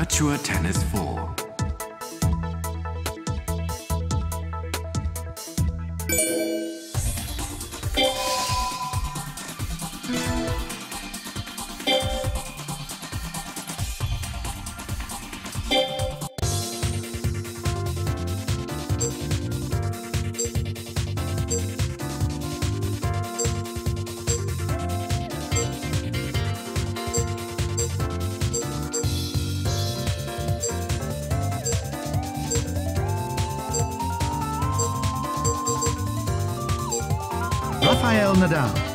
Virtua Tennis 4. Rafael Nadal.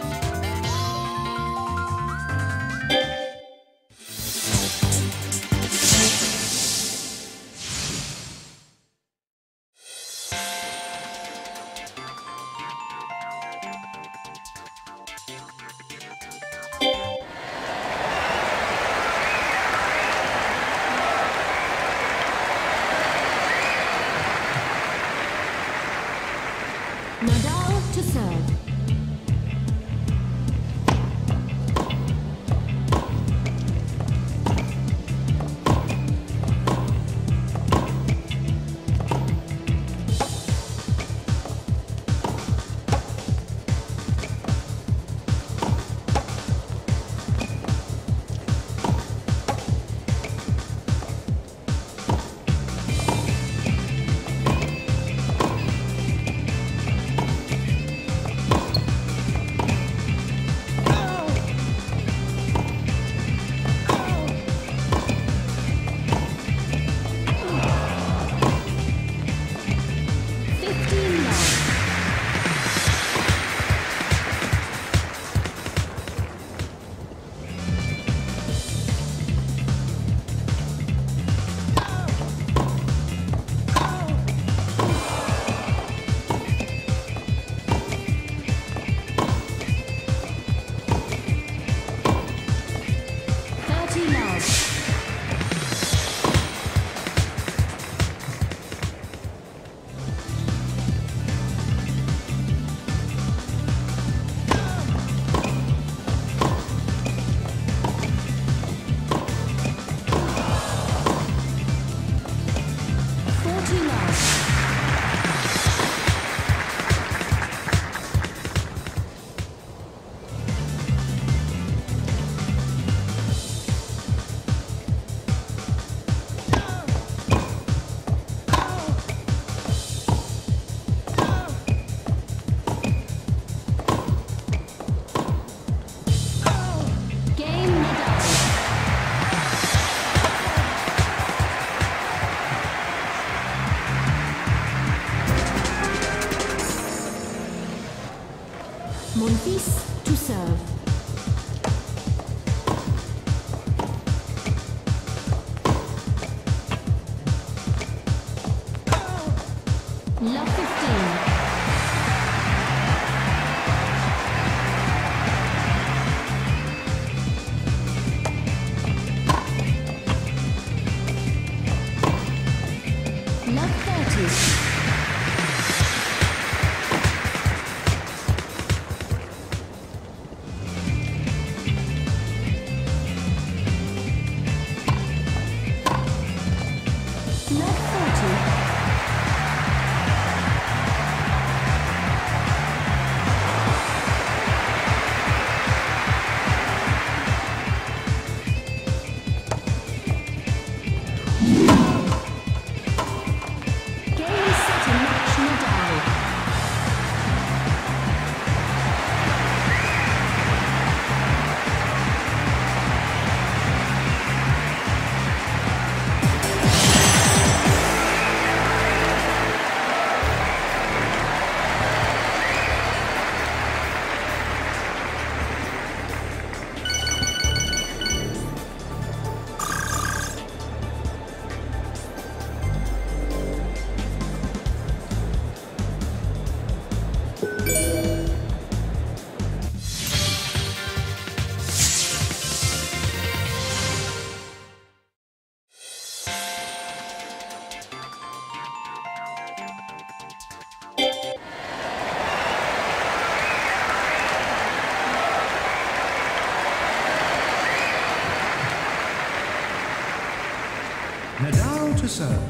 Nadal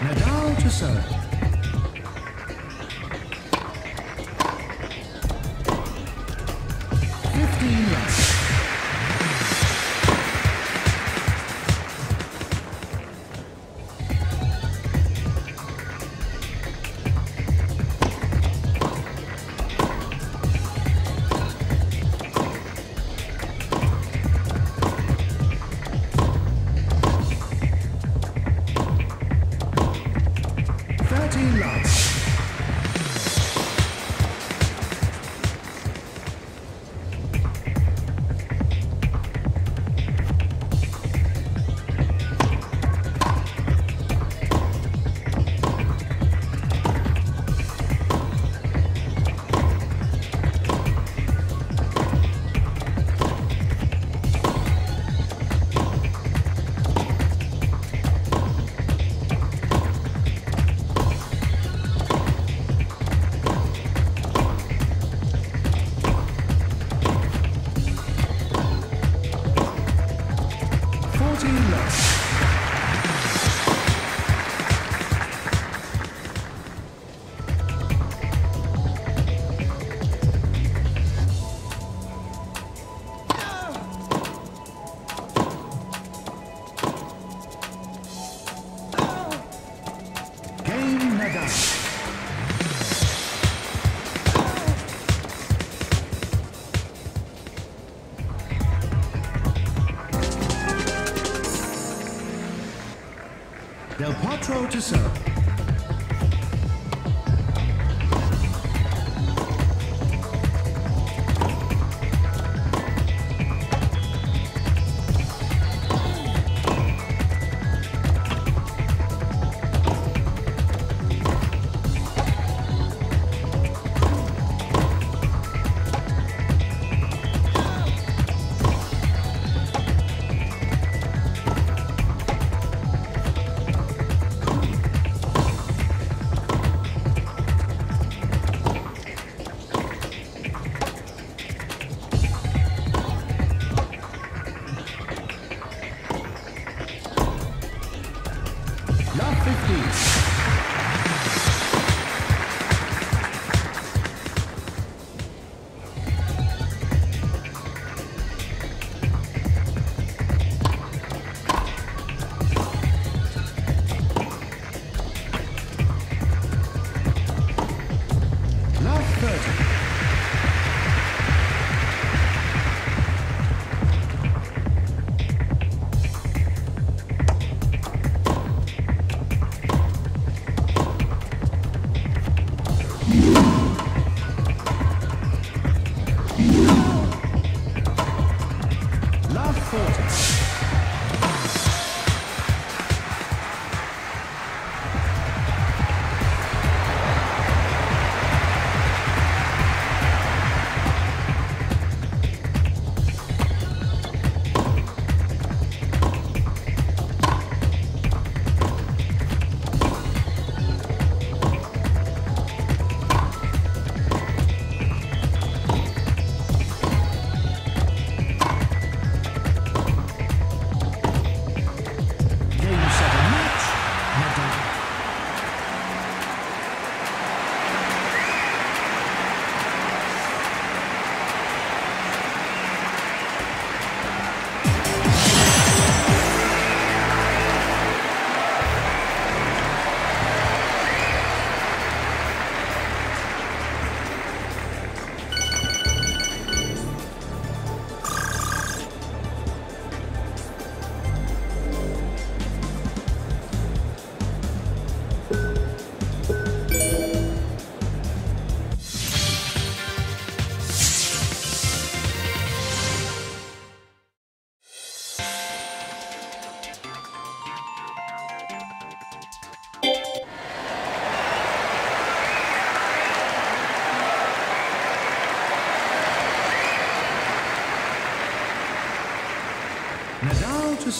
Nadal to serve.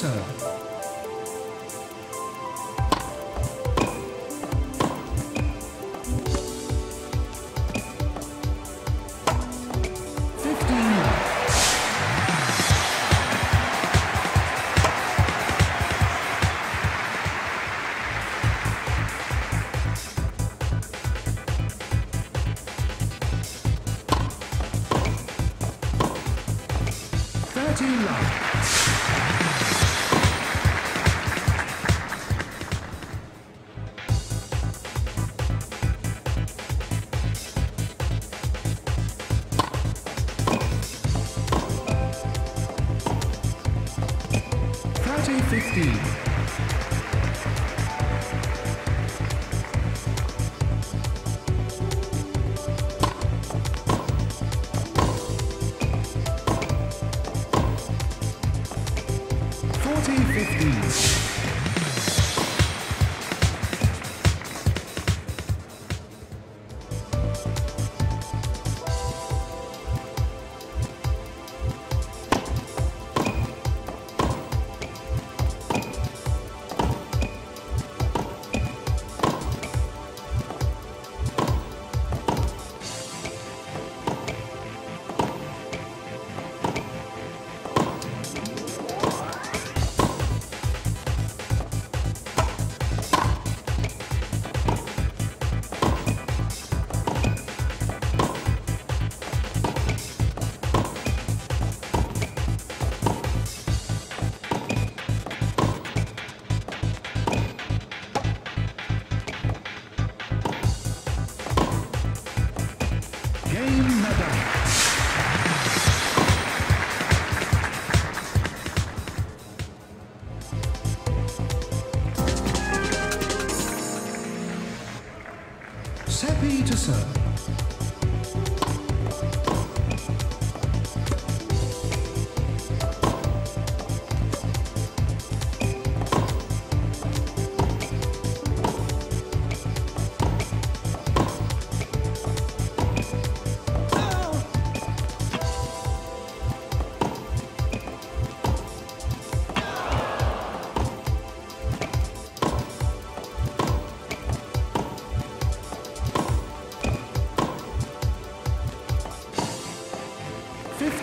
Nadal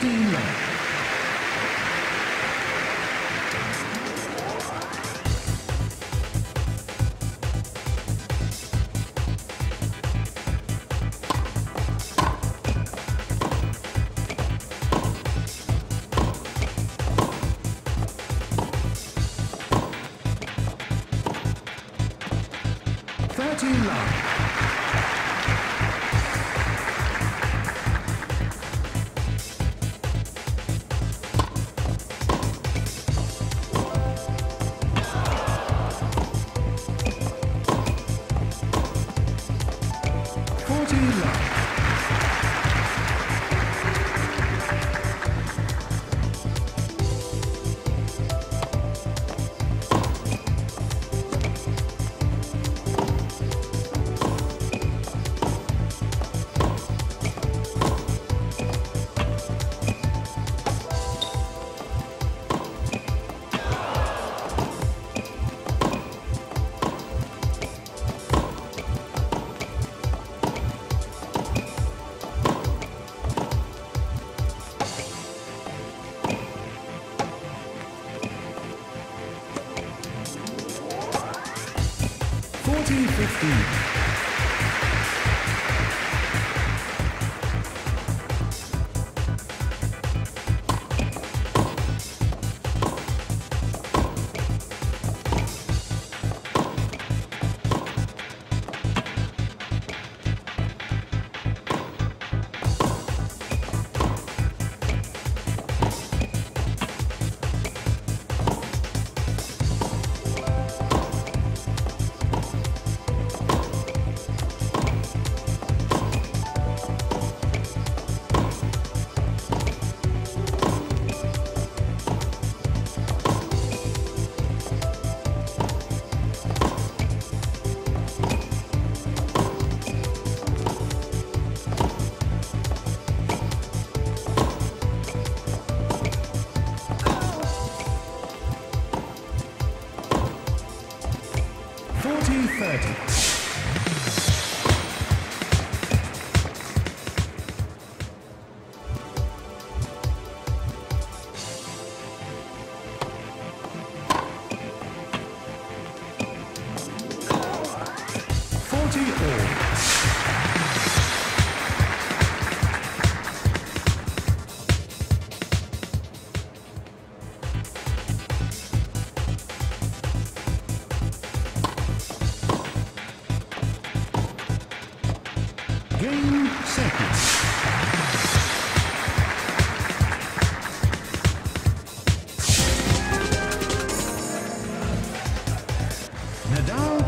Fifteen love.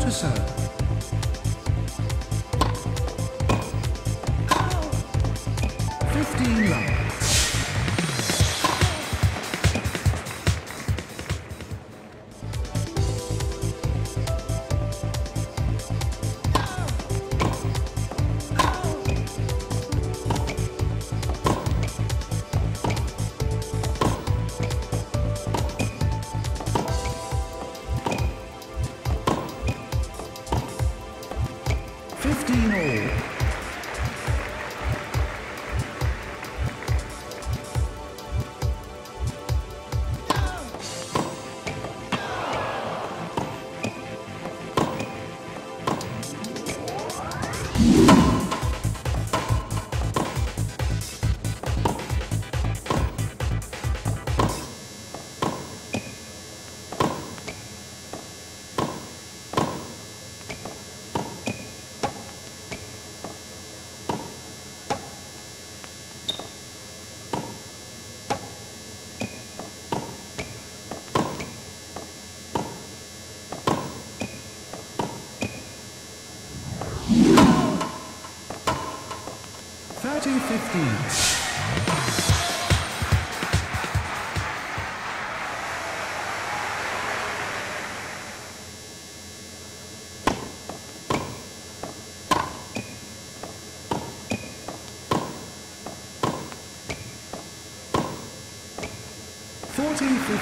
To serve. Fifteen love.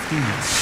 15.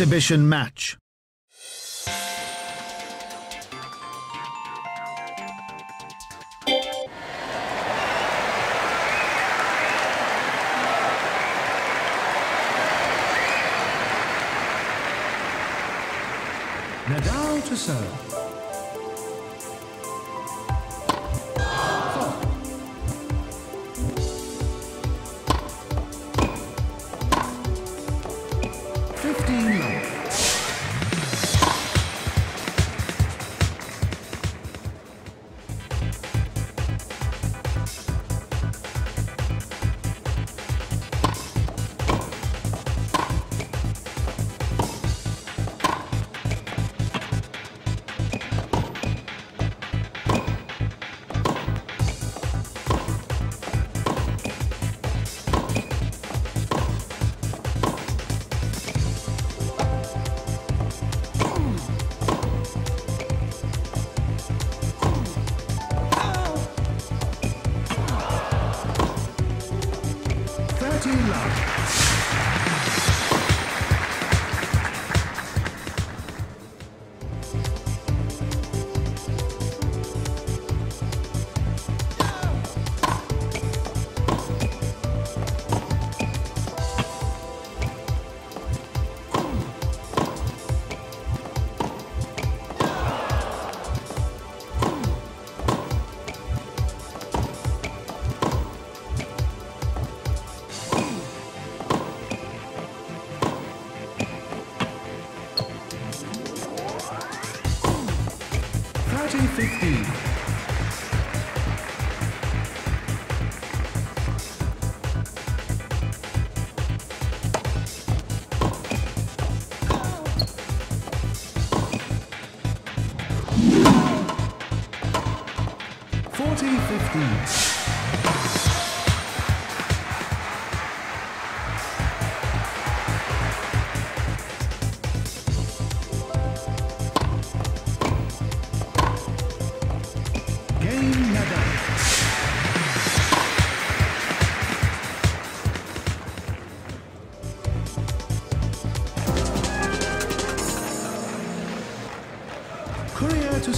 Exhibition match. Nadal to serve.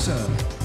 Courier